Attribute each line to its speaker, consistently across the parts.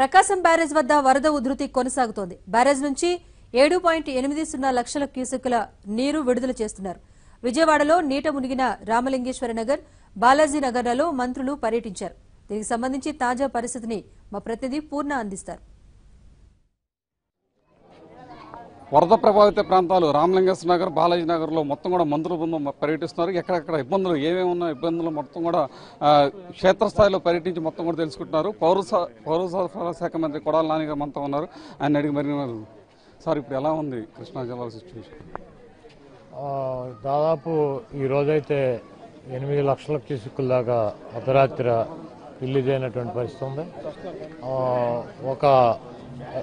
Speaker 1: ప్రకాశం barrage వద్ద వరద ఉధృతి కొనసాగుతోంది. బ్యారేజ్ నుంచి ఏడు పాయింట్ ఎనిమిది సున్నా లక్షల క్యూసెక్కుల నీరు విడుదల చేస్తున్నారు. విజయవాడలో నీట మునిగిన రామలింగేశ్వర నగర్ బాలాజీ నగర్లలో మంత్రులు పర్యటించారు. దీనికి సంబంధించి తాజా పరిస్థితిని మా ప్రతినిధి పూర్ణ అందిస్తారు.
Speaker 2: వరద ప్రభావిత ప్రాంతాలు రామలింగేశ్వర నగర్ బాలాజీ నగర్లో మొత్తం కూడా మంత్రుల బృందం పర్యటిస్తున్నారు. ఎక్కడెక్కడ ఇబ్బందులు ఏమేమి ఉన్న ఇబ్బందులు మొత్తం కూడా క్షేత్రస్థాయిలో పర్యటించి మొత్తం కూడా తెలుసుకుంటున్నారు. పౌర స- పౌర సరఫరా శాఖ మంత్రి కొడాల నాని గారు మనతో ఉన్నారు. ఆయన అడిగి మరి సార్ ఇప్పుడు ఎలా ఉంది కృష్ణా జిల్లా సిచ్యువేషన్
Speaker 3: దాదాపు ఈరోజైతే ఎనిమిది లక్షల క్యూసిక్కుల దాకా అర్ధరాత్రి రిలీజ్ అయినటువంటి పరిస్థితి ఉంది. ఒక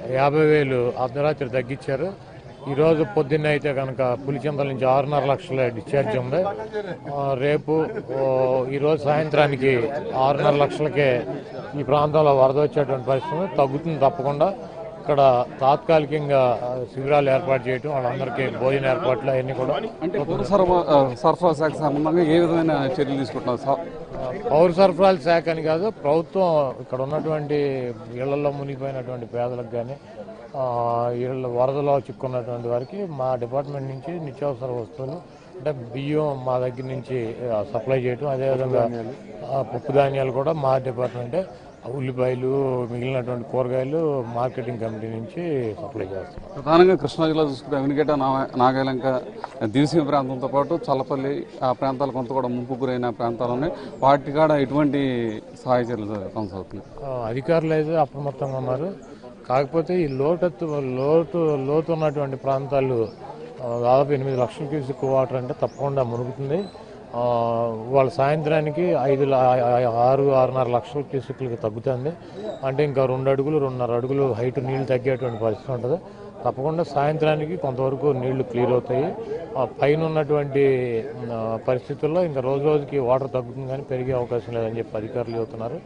Speaker 3: యాభై వేలు అర్ధరాత్రి తగ్గించారు. ఈరోజు పొద్దున్న అయితే కనుక పులిచింతల నుంచి ఆరున్నర లక్షల డిశ్చార్జ్ ఉంది. రేపు ఈరోజు సాయంత్రానికి ఆరున్నర లక్షలకే ఈ ప్రాంతంలో వరద వచ్చేటువంటి పరిస్థితి. తగ్గుతుంది తప్పకుండా. ఇక్కడ తాత్కాలికంగా శిబిరాలు ఏర్పాటు చేయటం వాళ్ళందరికీ భోజన ఏర్పాట్లు అవన్నీ కూడా
Speaker 2: అంటే పౌర సరఫరా శాఖ సంబంధంగా ఏ విధమైన చర్యలు తీసుకుంటున్నారు సా-
Speaker 3: పౌర సరఫరాల శాఖ అని కాదు ప్రభుత్వం ఇక్కడ ఉన్నటువంటి ఇళ్ళలో మునిగిపోయినటువంటి పేదలకు కానీ ఇళ్ళ వరదలో చిక్కున్నటువంటి వారికి మా డిపార్ట్మెంట్ నుంచి నిత్యావసర వస్తువులు అంటే బియ్యం మా దగ్గర నుంచి సప్లై చేయటం అదేవిధంగా పప్పు ధాన్యాలు కూడా మా డిపార్ట్మెంటే ఉల్లిపాయలు మిగిలినటువంటి కూరగాయలు మార్కెటింగ్ కమిటీ నుంచి సప్లై చేస్తాం.
Speaker 2: ప్రధానంగా కృష్ణా జిల్లా చూసుకుంటే అవినిగేట నా- నాగాలంక దివిసీమ ప్రాంతంతో పాటు చల్లపల్లి ఆ ప్రాంతాలు కొంత కూడా ముంపు గురైన ప్రాంతాలు ఉన్నాయి. వాటి కాడ ఎటువంటి సహాయ చర్యలు కొనసాగుతున్నాయి?
Speaker 3: అధికారులు అయితే అప్రమత్తంగా ఉన్నారు. కాకపోతే ఈ లోటత్తు లోటు లోతు ఉన్నటువంటి ప్రాంతాలు దాదాపు ఎనిమిది లక్షల క్యూసిక్ వాటర్ అంటే తప్పకుండా మునుగుతుంది. వాళ్ళ సాయంత్రానికి ఐదు ఆరు ఆరున్నర లక్షల క్యూసిక్లకి తగ్గుతుంది. అంటే ఇంకా రెండు అడుగులు రెండున్నర అడుగులు హైట్ నీళ్ళు తగ్గేటువంటి పరిస్థితి ఉంటుంది. తప్పకుండా సాయంత్రానికి కొంతవరకు నీళ్ళు క్లియర్ అవుతాయి. పైన ఉన్నటువంటి పరిస్థితుల్లో ఇంకా రోజు రోజుకి వాటర్ తగ్గుతుంది కానీ పెరిగే అవకాశం లేదని చెప్పి అధికారులు చెబుతున్నారు.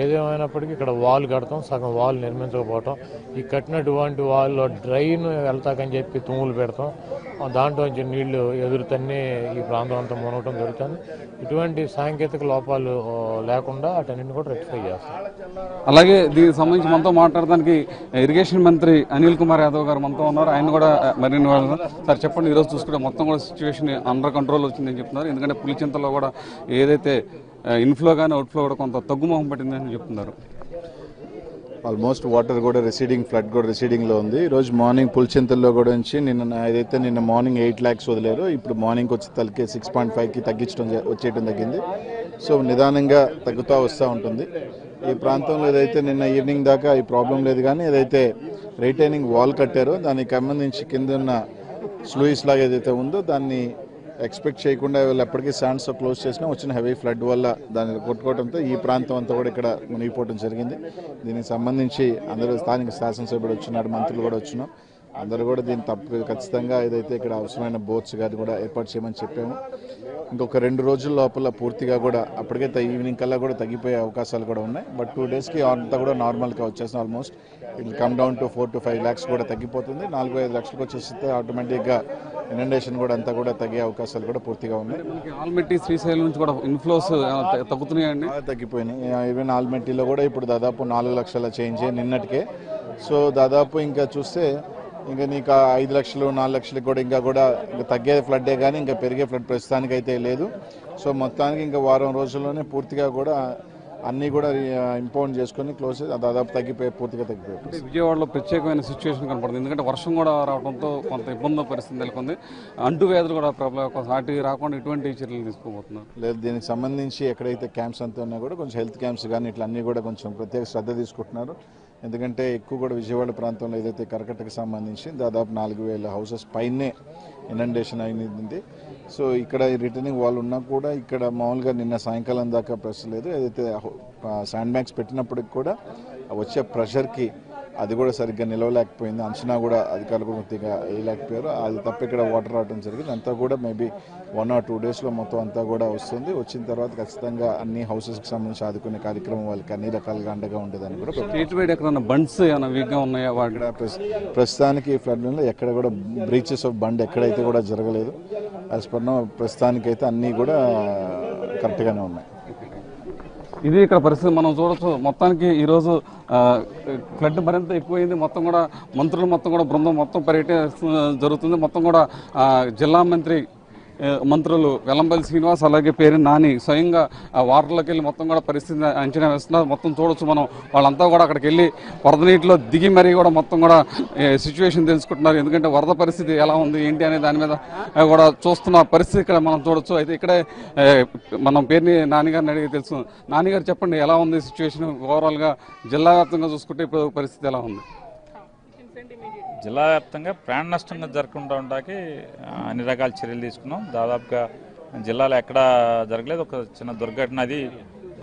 Speaker 3: ఏదేమైనప్పటికీ ఇక్కడ వాల్ కడతాం సగం వాల్ నిర్మించకపోవటం. ఈ కట్టినటువంటి వాల్లో డ్రైన్ వెళ్తాకని చెప్పి తుమ్ములు పెడతాం. దాంట్లో దాంట్లోంచి నీళ్ళు ఎదురుతనే ఈ ప్రాంతం అంతా మునగటం జరుగుతుంది. ఇటువంటి సాంకేతిక లోపాలు లేకుండా వాటన్నింటిని కూడా రెక్టిఫై చేస్తాం.
Speaker 2: అలాగే దీనికి సంబంధించి మనతో మాట్లాడడానికి ఇరిగేషన్ మంత్రి అనిల్ కుమార్ యాదవ్ గారు మనతో ఉన్నారు. ఆయన కూడా మరిన్ని వాళ్ళు సార్ చెప్పండి ఈరోజు చూసుకుంటే మొత్తం కూడా సిచ్యువేషన్ అండర్ కంట్రోల్ వచ్చిందని చెప్తున్నారు. ఎందుకంటే పులిచింతలో కూడా ఏదైతే ఇన్ఫ్లో కానీ అవుట్ఫ్లో కూడా కొంత తగ్గుముఖం పట్టిందని చెప్తున్నారు.
Speaker 4: ఆల్మోస్ట్ వాటర్ కూడా రిసీడింగ్ ఫ్లడ్ కూడా రిసీడింగ్లో ఉంది. ఈరోజు రోజు మార్నింగ్ పుల్చింతల్లో కూడా నుంచి నిన్న ఏదైతే నిన్న మార్నింగ్ ఎయిట్ ల్యాక్స్ వదిలేరు ఇప్పుడు మార్నింగ్ వచ్చి తలకి సిక్స్ పాయింట్ ఫైవ్కి తగ్గించడం వచ్చేయడం తగ్గింది. సో నిదానంగా తగ్గుతూ వస్తూ ఉంటుంది. ఈ ప్రాంతంలో ఏదైతే నిన్న ఈవినింగ్ దాకా ఈ ప్రాబ్లం లేదు కానీ ఏదైతే రిటైనింగ్ వాల్ కట్టారో దానికి సంబంధించి కింద ఉన్న స్లూయిస్ లాగా ఏదైతే ఉందో దాన్ని ఎక్స్పెక్ట్ చేయకుండా వీళ్ళు ఎప్పటికీ శాండ్స్ క్లోజ్ చేసినా వచ్చిన హెవీ ఫ్లడ్ వల్ల దాన్ని కొట్టుకోవడంతో ఈ ప్రాంతం అంతా కూడా ఇక్కడ మునిగిపోవడం జరిగింది. దీనికి సంబంధించి అందరూ స్థానిక శాసనసభ్యుడు వచ్చినాడు మంత్రులు కూడా వచ్చినాం అందరూ కూడా దీన్ని తప్ప ఖచ్చితంగా ఏదైతే ఇక్కడ అవసరమైన బోట్స్ గారి కూడా ఏర్పాటు చేయమని చెప్పాము. ఇంకొక రెండు రోజుల లోపల పూర్తిగా కూడా అప్పటికే త- ఈవినింగ్ కల్లా కూడా తగ్గిపోయే అవకాశాలు కూడా ఉన్నాయి. బట్ టూ డేస్కి అంతా కూడా నార్మల్గా వచ్చేస్తుంది almost it come down to four to five lakhs కూడా తగ్గిపోతుంది. నాలుగు ఐదు లక్షలకు వచ్చేస్తే ఆటోమేటిక్గా ఇనండేషన్ కూడా అంతా కూడా తగ్గే అవకాశాలు కూడా పూర్తిగా ఉన్నాయి.
Speaker 2: ఆల్మెట్టి శ్రీశైలం నుంచి కూడా ఇన్ఫ్లోస్ తగ్గుతున్నాయండి
Speaker 4: తగ్గిపోయినాయి. ఈవెన్ ఆల్మెట్టీలో కూడా ఇప్పుడు దాదాపు నాలుగు లక్షల చేంజ్ నిన్నటికే. సో దాదాపు ఇంకా చూస్తే ఇంకా నీకు ఐదు లక్షలు నాలుగు లక్షలకు కూడా ఇంకా కూడా ఇంకా తగ్గే ఫ్లడ్డే కానీ ఇంకా పెరిగే ఫ్లడ్ ప్రస్తుతానికి అయితే లేదు. సో మొత్తానికి ఇంకా వారం రోజుల్లోనే పూర్తిగా కూడా అన్నీ కూడా ఇంపౌండ్ చేసుకొని క్లోజ్ దాదాపు తగ్గిపోయి పూర్తిగా తగ్గిపోయాయి
Speaker 2: అంటే విజయవాడలో ప్రత్యేకమైన సిచ్యువేషన్ కనపడుతుంది. ఎందుకంటే వర్షం కూడా రావడంతో కొంత ఇబ్బంది పరిస్థితి నెలకొంది. అంటువ్యాధులు కూడా ప్రాబ్లం వాటికి రాకుండా ఇటువంటి చర్యలు తీసుకోబోతున్నారు.
Speaker 4: లేదు దీనికి సంబంధించి ఎక్కడైతే క్యాంప్స్ అంతా ఉన్నా కూడా కొంచెం హెల్త్ క్యాంప్స్ కానీ ఇట్లా అన్నీ కూడా కొంచెం ప్రత్యేక శ్రద్ధ తీసుకుంటున్నారు. ఎందుకంటే ఎక్కువ కూడా విజయవాడ ప్రాంతంలో ఏదైతే కరకట్టకు సంబంధించి దాదాపు నాలుగు వేల హౌసెస్ పైనే ఇనండేషన్ అయింది సో ఇక్కడ రిటర్నింగ్ వాళ్ళు ఉన్నా కూడా ఇక్కడ మామూలుగా నిన్న సాయంకాలం దాకా ప్రెస్ లేదు. ఏదైతే శాండ్ బ్యాగ్స్ పెట్టినప్పటికి కూడా వచ్చే ప్రెషర్కి అది కూడా సరిగ్గా నిలవలేకపోయింది. అంచనా కూడా అధికారులు కూడా కొద్దిగా వేయలేకపోయారు. అది తప్ప ఇక్కడ వాటర్ రావడం జరిగింది. అంతా కూడా మేబీ వన్ ఆర్ టూ డేస్లో మొత్తం అంతా కూడా వస్తుంది. వచ్చిన తర్వాత ఖచ్చితంగా అన్ని హౌసెస్కి సంబంధించి ఆదుకునే కార్యక్రమం వాళ్ళకి అన్ని రకాలుగా అండగా ఉండేదని కూడా
Speaker 2: స్టేట్ వైడ్ ఎక్కడన్నా బండ్స్ ఏమైనా వీక్గా ఉన్నాయా వాటి
Speaker 4: ప్రస్- ప్రస్తుతానికి ఫ్లడ్లో ఎక్కడ కూడా బ్రీచెస్ ఆఫ్ బండ్ ఎక్కడైతే కూడా జరగలేదు. యాజ్ పర్ ప్రస్తుతానికైతే అన్నీ కూడా కరెక్ట్గానే ఉన్నాయి.
Speaker 2: ఇది ఇక్కడ పరిస్థితి మనం చూడొచ్చు. మొత్తానికి ఈరోజు ఫ్లడ్ మరింత ఎక్కువైంది. మొత్తం కూడా మంత్రులు మొత్తం కూడా బృందం మొత్తం పర్యటన జరుగుతుంది. మొత్తం కూడా జిల్లా మంత్రి మంత్రులు వెల్లంపల్లి శ్రీనివాస్ అలాగే పేరు నాని స్వయంగా వాటర్లోకి వెళ్ళి మొత్తం కూడా పరిస్థితి అంచనా వేస్తున్నారు. మొత్తం చూడొచ్చు మనం. వాళ్ళంతా కూడా అక్కడికి వెళ్ళి వరద నీటిలో దిగి మరీ కూడా మొత్తం కూడా సిచ్యువేషన్ తెలుసుకుంటున్నారు. ఎందుకంటే వరద పరిస్థితి ఎలా ఉంది ఏంటి అనే దాని మీద కూడా చూస్తున్న పరిస్థితి ఇక్కడ మనం చూడొచ్చు. అయితే ఇక్కడే మనం పేరుని నాన్నగారిని అడిగి తెలుసు. నాన్నగారు చెప్పండి ఎలా ఉంది సిచ్యువేషన్ ఓవరాల్గా జిల్లా వ్యాప్తంగా చూసుకుంటే ఇప్పుడు పరిస్థితి ఎలా ఉంది?
Speaker 5: జిల్లా వ్యాప్తంగా ప్రాణ నష్టంగా జరగకుండా ఉండడానికి అన్ని రకాల చర్యలు తీసుకున్నాం. దాదాపుగా జిల్లాలో ఎక్కడా జరగలేదు. ఒక చిన్న దుర్ఘటన అది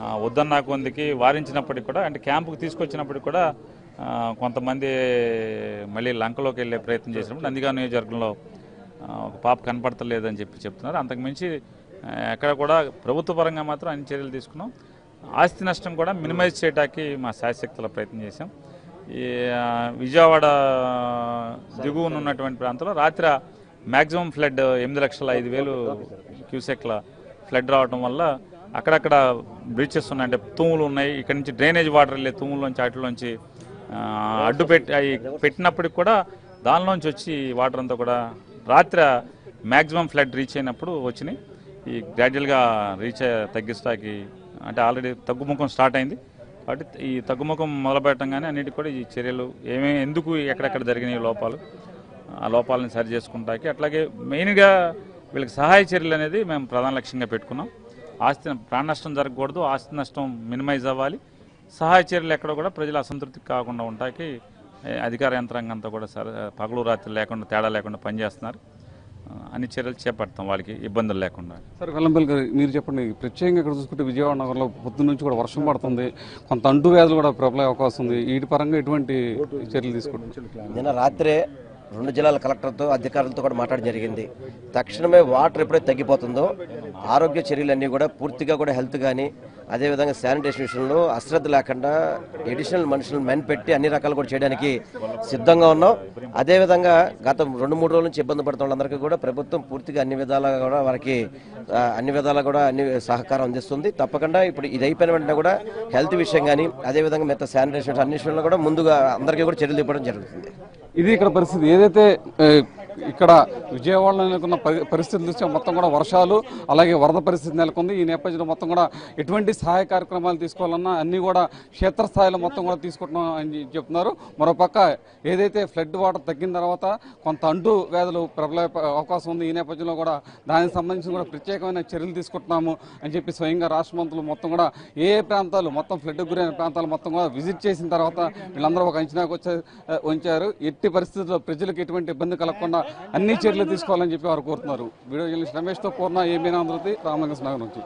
Speaker 5: ఆ, వద్దన్నా కొందికి వారించినప్పటికి కూడా అంటే క్యాంపుకు తీసుకొచ్చినప్పటికి కూడా కొంతమంది మళ్ళీ లంకలోకి వెళ్ళే ప్రయత్నం చేసినప్పుడు నందిగా నియోజకవర్గంలో ఒక పాప కనపడతలేదని చెప్పి చెప్తున్నారు. అంతకుమించి ఎక్కడ కూడా ప్రభుత్వ పరంగా మాత్రం అన్ని చర్యలు తీసుకున్నాం. ఆస్తి నష్టం కూడా మినిమైజ్ చేయడానికి మా శాయశక్తుల ప్రయత్నం చేశాం. ఈ విజయవాడ దిగువన ఉన్నటువంటి ప్రాంతంలో రాత్రి మ్యాక్సిమం ఫ్లడ్ ఎనిమిది లక్షల ఐదు వేలు క్యూసెక్ల ఫ్లడ్ రావడం వల్ల అక్కడక్కడ బ్రీచెస్ ఉన్నాయి. అంటే తూములు ఉన్నాయి. ఇక్కడ నుంచి డ్రైనేజ్ వాటర్ వెళ్ళే తూముల్లోంచి వాటిలోంచి అడ్డు పెట్టి అవి పెట్టినప్పటికి కూడా దానిలోంచి వచ్చి వాటర్ అంతా కూడా రాత్రి మ్యాక్సిమం ఫ్లడ్ రీచ్ అయినప్పుడు వచ్చినాయి. ఈ గ్రాడ్యువల్గా రీచ్ తగ్గిస్తాకి అంటే ఆల్రెడీ తగ్గుముఖం స్టార్ట్ అయింది. కాబట్టి ఈ తగ్గుముఖం మొదలు కానీ అన్నిటికి కూడా ఈ చర్యలు ఏమేమి ఎందుకు ఎక్కడెక్కడ జరిగినాయి లోపాలు? ఆ లోపాలను సరి చేసుకుంటాకి అట్లాగే మెయిన్గా వీళ్ళకి సహాయ చర్యలు అనేది మేము ప్రధాన లక్ష్యంగా పెట్టుకున్నాం. ఆస్తి ప్రాణ నష్టం జరగకూడదు ఆస్తి నష్టం మినిమైజ్ అవ్వాలి. సహాయ చర్యలు ఎక్కడ కూడా ప్రజలు అసంతృప్తి కాకుండా ఉంటాకి అధికార యంత్రాంగం అంతా కూడా సరే పగలు రాత్రి లేకుండా తేడా లేకుండా పనిచేస్తున్నారు. అన్ని చర్యలు చేపడతాం వాళ్ళకి ఇబ్బందులు లేకుండా.
Speaker 2: సార్ వెల్లంపల్లి గారు మీరు చెప్పండి ప్రత్యేకంగా ఇక్కడ చూసుకుంటే విజయవాడ నగరంలో పొద్దున్న నుంచి కూడా వర్షం పడుతుంది. కొంత అంటు వ్యాధులు కూడా ప్రబలే అవకాశం ఉంది. వీటి పరంగా ఎటువంటి చర్యలు తీసుకుంటున్నారు
Speaker 6: నిన్న రాత్రే రెండు జిల్లాల కలెక్టర్తో అధికారులతో కూడా మాట్లాడడం జరిగింది. తక్షణమే వాటర్ ఎప్పుడైతే తగ్గిపోతుందో ఆరోగ్య చర్యలన్నీ కూడా పూర్తిగా కూడా హెల్త్ కానీ అదేవిధంగా శానిటేషన్ విషయంలో అశ్రద్ధ లేకుండా ఎడిషనల్ మనుషులను మెన్ పెట్టి అన్ని రకాలు కూడా చేయడానికి సిద్ధంగా ఉన్నాం. అదేవిధంగా గత రెండు మూడు రోజుల నుంచి ఇబ్బంది పడుతున్న వాళ్ళందరికీ కూడా ప్రభుత్వం పూర్తిగా అన్ని విధాలుగా కూడా వారికి అన్ని విధాలుగా కూడా అన్ని సహకారం అందిస్తుంది. తప్పకుండా ఇప్పుడు ఇది అయిపోయిన వెంటనే కూడా హెల్త్ విషయం కానీ అదేవిధంగా మిగతా శానిటేషన్ అన్ని విషయంలో కూడా ముందుగా అందరికీ కూడా చర్యలు ఇవ్వడం జరుగుతుంది.
Speaker 2: ఇది ఇక్కడ పరిస్థితి. ఏదైతే ఇక్కడ విజయవాడలో నెలకొన్న పరి- చూస్తే మొత్తం కూడా వర్షాలు అలాగే వరద పరిస్థితి నెలకొంది. ఈ నేపథ్యంలో మొత్తం కూడా ఎటువంటి సహాయ కార్యక్రమాలు తీసుకోవాలన్నా అన్నీ కూడా క్షేత్రస్థాయిలో మొత్తం కూడా తీసుకుంటున్నాం అని చెప్తున్నారు. మరోపక్క ఏదైతే ఫ్లడ్ వాటర్ తగ్గిన తర్వాత కొంత అంటు వ్యాధులు ప్రబలే అవకాశం ఉంది. ఈ నేపథ్యంలో కూడా దానికి సంబంధించి కూడా ప్రత్యేకమైన చర్యలు తీసుకుంటున్నాము అని చెప్పి స్వయంగా రాష్ట్ర మంత్రులు మొత్తం కూడా ఏ ఏ ప్రాంతాలు మొత్తం ఫ్లడ్ గురైన ప్రాంతాలు మొత్తం కూడా విజిట్ చేసిన తర్వాత వీళ్ళందరూ ఒక అంచనాకు వచ్చే ఉంచారు ఎట్టి పరిస్థితుల్లో ప్రజలకు ఎటువంటి ఇబ్బంది కలగకుండా అన్ని చర్యలు తీసుకోవాలని చెప్పి వారు కోరుతున్నారు. వీడియో జర్నలిస్ట్ రమేష్తో పూర్ణ ఏమైనా ఆంధ్రతి రామలింగ నగర్ నుంచి.